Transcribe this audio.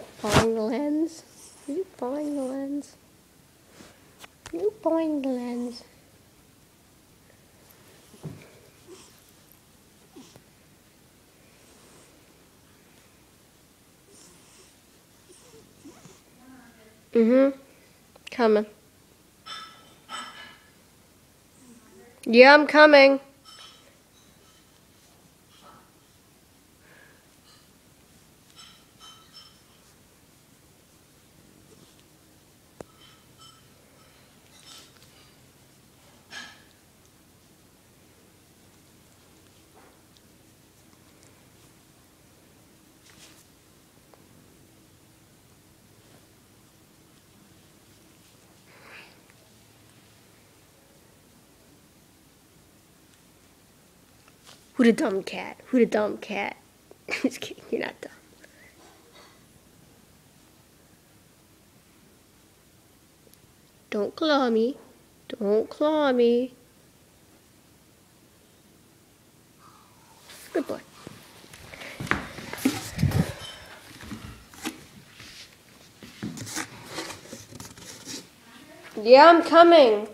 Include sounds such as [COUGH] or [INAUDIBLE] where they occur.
following the lens? Are you following the lens? Are you following the lens? Mm-hmm. Coming. Yeah, I'm coming. Who the dumb cat? Who the dumb cat? [LAUGHS] Just kidding, you're not dumb. Don't claw me. Don't claw me. Good boy. Yeah, I'm coming.